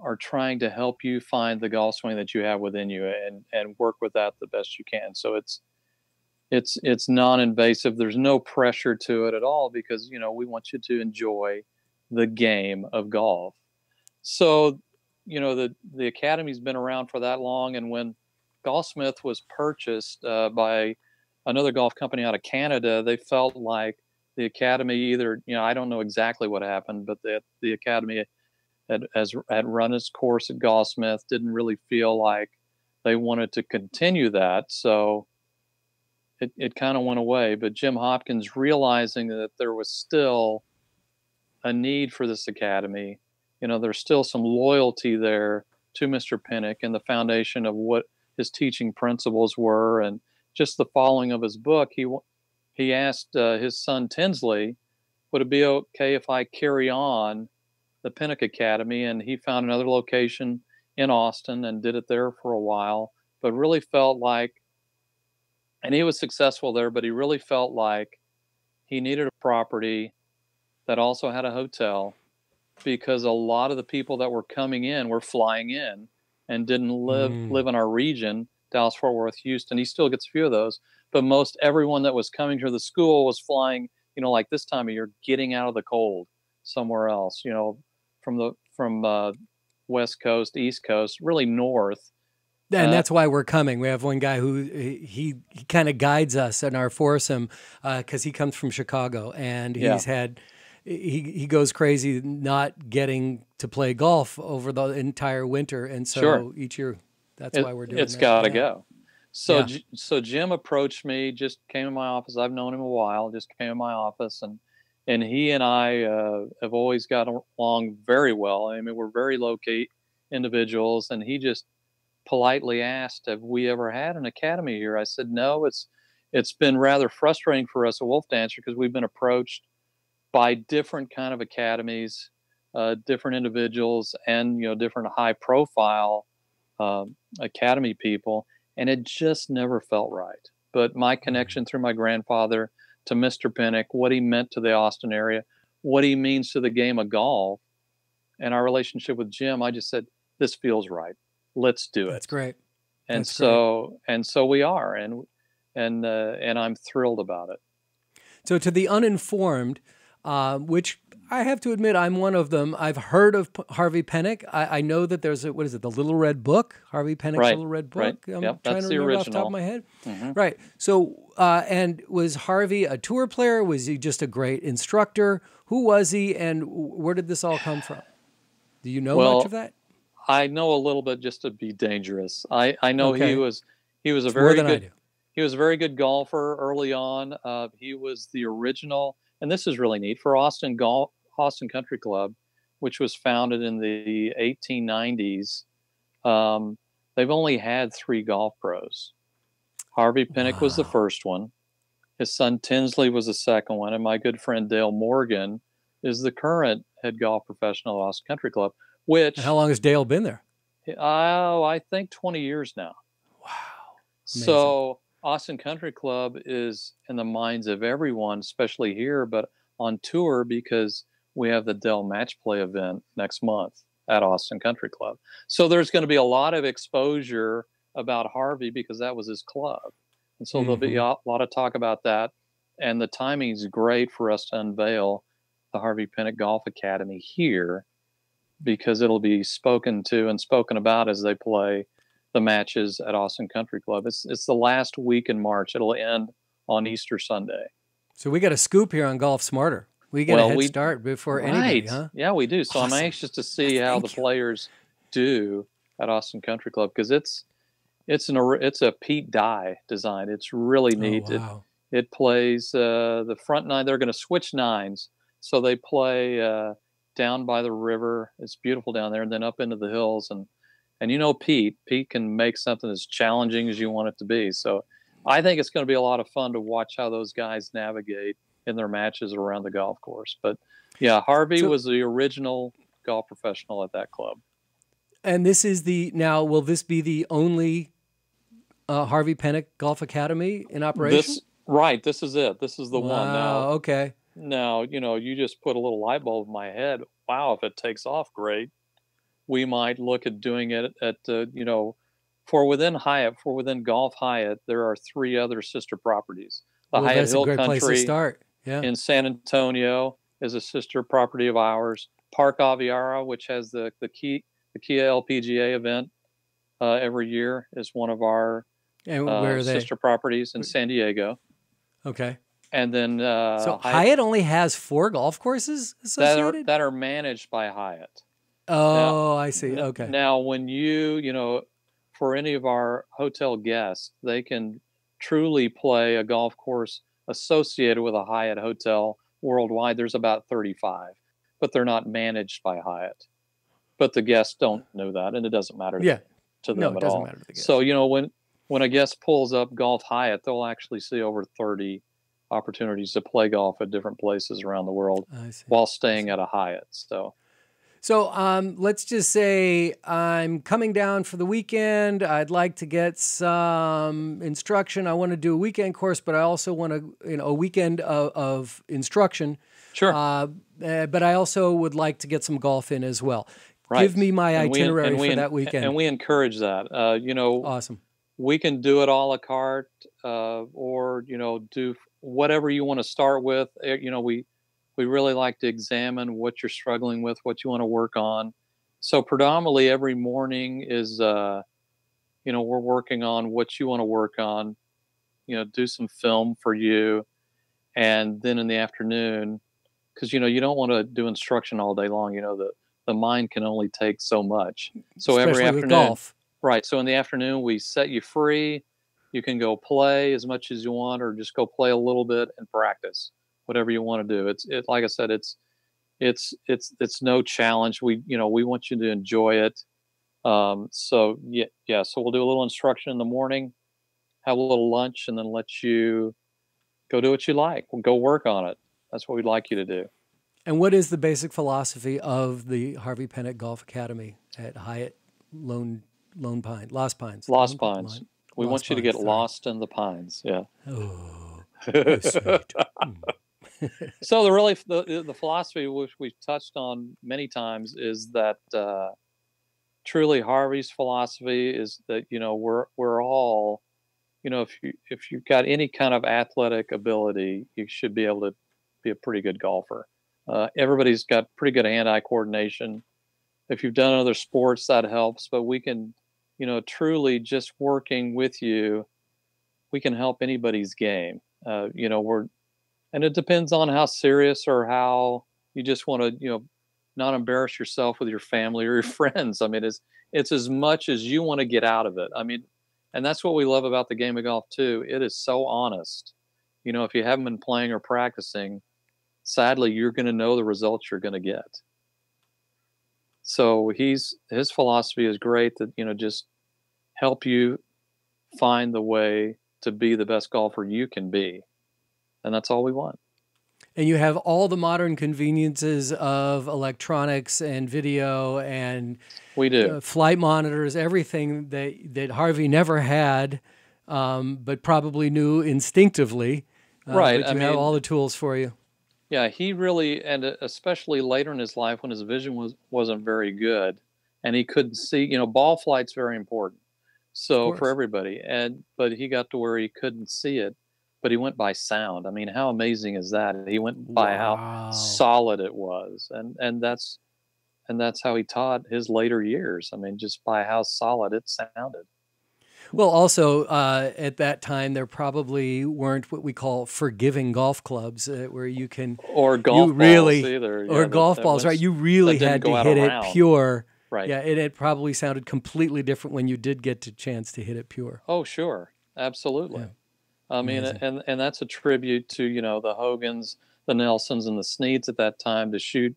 are trying to help you find the golf swing that you have within you and and work with that the best you can. So it's it's it's non-invasive. There's no pressure to it at all because you know we want you to enjoy the game of golf. So you know the the academy's been around for that long, and when Golfsmith was purchased uh, by another golf company out of Canada, they felt like the academy either you know I don't know exactly what happened, but the the academy had has had run its course at Golfsmith, didn't really feel like they wanted to continue that, so it, it kind of went away. But Jim Hopkins realizing that there was still a need for this academy, you know, there's still some loyalty there to Mr. Penick and the foundation of what his teaching principles were, and just the following of his book. He he asked uh, his son Tinsley, "Would it be okay if I carry on the Penick Academy?" And he found another location in Austin and did it there for a while, but really felt like and he was successful there, but he really felt like he needed a property that also had a hotel because a lot of the people that were coming in were flying in and didn't live mm. live in our region, Dallas Fort Worth, Houston. He still gets a few of those, but most everyone that was coming to the school was flying, you know, like this time of year, getting out of the cold somewhere else, you know, from the from uh, West Coast, East Coast, really north and uh, that's why we're coming. We have one guy who he he kind of guides us in our foursome because uh, he comes from Chicago and he's yeah. had he he goes crazy not getting to play golf over the entire winter, and so sure. each year that's it, why we're doing. It's got to go. So yeah. so Jim approached me, just came in my office. I've known him a while. Just came in my office and. And he and I uh, have always got along very well. I mean, we're very low key individuals, and he just politely asked, "Have we ever had an academy here?" I said, "No. It's it's been rather frustrating for us a Wolfdancer because we've been approached by different kind of academies, uh, different individuals, and you know different high profile uh, academy people, and it just never felt right. But my mm-hmm. connection through my grandfather to Mr. Penick, what he meant to the Austin area, what he means to the game of golf, and our relationship with Jim, I just said, this feels right let's do it. That's great. And That's so great. and so we are, and and uh, and I'm thrilled about it. So to the uninformed, uh, which I have to admit, I'm one of them. I've heard of P- Harvey Penick. I, I, know that there's a what is it, the Little Red Book, Harvey Penick's right. Little Red Book. Right. I'm yep, trying to remember off the top of my head. Mm-hmm. Right. So, uh, and was Harvey a tour player? Was he just a great instructor? Who was he, and where did this all come from? Do you know well, much of that? I know a little bit just to be dangerous. I, I know okay. he was he was a it's very good he was a very good golfer early on. Uh, he was the original, and this is really neat for Austin Golf Austin Country Club, which was founded in the 1890s. Um, they've only had three golf pros. Harvey Penick wow. was the first one. His son Tinsley was the second one, and my good friend Dale Morgan is the current head golf professional at Austin Country Club. Which and how long has Dale been there? Oh, I think 20 years now. Wow. Amazing. So Austin Country Club is in the minds of everyone, especially here, but on tour because we have the Dell Match Play event next month at Austin Country Club. So there's going to be a lot of exposure about Harvey because that was his club. And so mm-hmm. there'll be mm-hmm. a lot of talk about that. And the timing is great for us to unveil the Harvey Penick Golf Academy here because it'll be spoken to and spoken about as they play the matches at Austin Country Club. It's it's the last week in March. It'll end on Easter Sunday. So we got a scoop here on Golf Smarter. We get well, a head we, start before right. anybody, huh? Yeah, we do. So awesome. I'm anxious to see how the you. players do at Austin Country Club because it's it's an it's a Pete Dye design. It's really oh, neat. Oh, wow. it, it plays uh, the front nine. They're going to switch nines, so they play uh, down by the river. It's beautiful down there, and then up into the hills. And and you know Pete, Pete can make something as challenging as you want it to be. So I think it's going to be a lot of fun to watch how those guys navigate in their matches around the golf course. But yeah, Harvey so, was the original golf professional at that club. And this is the now. Will this be the only uh, Harvey Penick Golf Academy in operation? This right. This is it. This is the wow, one. Now, okay. Now you know you just put a little light bulb in my head. Wow, if it takes off, great. We might look at doing it at uh, you know for within Hyatt, for within Golf Hyatt, there are three other sister properties. The well, Hyatt Hill Country yeah. in San Antonio is a sister property of ours. Park Aviara, which has the the key the Kia LPGA event uh, every year, is one of our uh, sister properties in San Diego. Okay. And then uh, so Hyatt, Hyatt, only has four golf courses associated that are, that are managed by Hyatt. Oh, now, I see. Okay. Now, when you you know, for any of our hotel guests, they can truly play a golf course associated with a Hyatt hotel worldwide. There's about 35, but they're not managed by Hyatt. But the guests don't know that, and it doesn't matter yeah. to them no, it at all. So you know when when a guest pulls up Golf Hyatt, they'll actually see over 30 opportunities to play golf at different places around the world while staying at a Hyatt. So. So um, let's just say I'm coming down for the weekend. I'd like to get some instruction. I want to do a weekend course, but I also want to, you know, a weekend of, of instruction. Sure. Uh, uh, but I also would like to get some golf in as well. Right. Give me my and itinerary we, for we, that weekend. And we encourage that. Uh, you know, awesome. We can do it a la carte, uh, or you know, do whatever you want to start with. Eh, you know, we we really like to examine what you're struggling with, what you want to work on. So predominantly every morning is, uh, you know, we're working on what you want to work on. You know, do some film for you, and then in the afternoon, because you know you don't want to do instruction all day long. You know the the mind can only take so much. So Especially every afternoon, golf. right? So in the afternoon, we set you free. You can go play as much as you want, or just go play a little bit and practice whatever you want to do. It's it like I said, it's it's it's it's no challenge. We you know we want you to enjoy it. Um, so yeah, yeah. So we'll do a little instruction in the morning, have a little lunch, and then let you go do what you like. We'll go work on it. That's what we'd like you to do. And what is the basic philosophy of the Harvey Penick Golf Academy at Hyatt Lone Lone Pine Lost Pines? Lost Lone, Pines. Lone, we Lost want you Pines, to get sorry. lost in the pines. Yeah. Oh, (laughs) sweet. So the really the, the philosophy which we've touched on many times is that uh, truly Harvey's philosophy is that you know we're we're all you know if you if you've got any kind of athletic ability you should be able to be a pretty good golfer uh, everybody's got pretty good hand-eye coordination. If you've done other sports, that helps. But we can, you know, truly just working with you, we can help anybody's game. Uh, you know, we're, and it depends on how serious or how you just want to, you know, not embarrass yourself with your family or your (laughs) friends. I mean, it's it's as much as you want to get out of it. I mean, and that's what we love about the game of golf too. It is so honest. You know, if you haven't been playing or practicing, sadly you're going to know the results you're going to get so he's his philosophy is great that you know just help you find the way to be the best golfer you can be and that's all we want and you have all the modern conveniences of electronics and video and we do uh, flight monitors everything that that harvey never had um, but probably knew instinctively uh, right I have mean, all the tools for you yeah, he really, and uh, especially later in his life when his vision was wasn't very good, and he couldn't see. You know, ball flight's very important, so for everybody. And but he got to where he couldn't see it, but he went by sound. I mean, how amazing is that? He went by wow. how solid it was, and and that's and that's how he taught his later years. I mean, just by how solid it sounded. Well, also uh, at that time, there probably weren't what we call forgiving golf clubs, uh, where you can or golf you really, balls either, or yeah, golf that, balls, that right? You really had to hit around. it pure. right. Yeah, and it probably sounded completely different when you did get the chance to hit it pure. Oh, sure, absolutely. Yeah. I mean, Amazing. and and that's a tribute to you know the Hogans, the Nelsons, and the Sneads at that time to shoot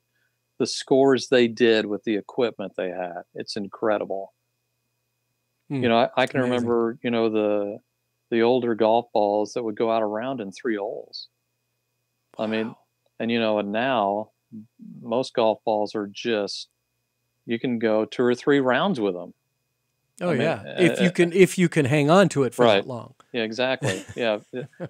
the scores they did with the equipment they had. It's incredible. Hmm. You know, I, I can Amazing. remember you know the the older golf balls that would go out around in three holes. I mean, and you know, and now most golf balls are just you can go two or three rounds with them. oh I mean, yeah, uh, if you uh, can, if you can hang on to it for Right. that long. Yeah, exactly. Yeah,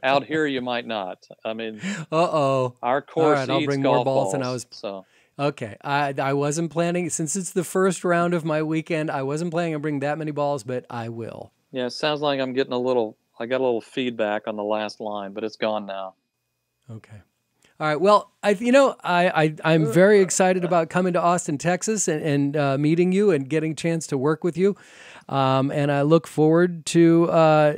out here you might not. I mean, Uh oh. our course right, I'll bring more golf balls than I was- So Okay, I I wasn't planning since it's the first round of my weekend. I wasn't planning on bringing that many balls, but I will. yeah, it sounds like I'm getting a little. I got a little feedback on the last line, but it's gone now. Okay. All right. Well, I you know I, I I'm very excited about coming to Austin, Texas, and, and uh, meeting you and getting a chance to work with you, um, and I look forward to uh,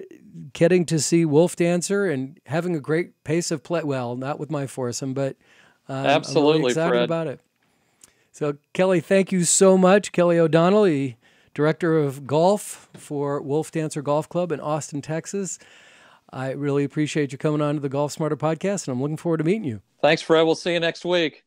getting to see Wolfdancer and having a great pace of play. Well, not with my foursome, but um, I'm really Absolutely, excited Fred. about it. So Kelly, thank you so much, Kelly O'Donnell, the director of golf for Wolfdancer Golf Club in Austin, Texas. I really appreciate you coming on to the Golf Smarter podcast, and I'm looking forward to meeting you. Thanks, Fred. We'll see you next week.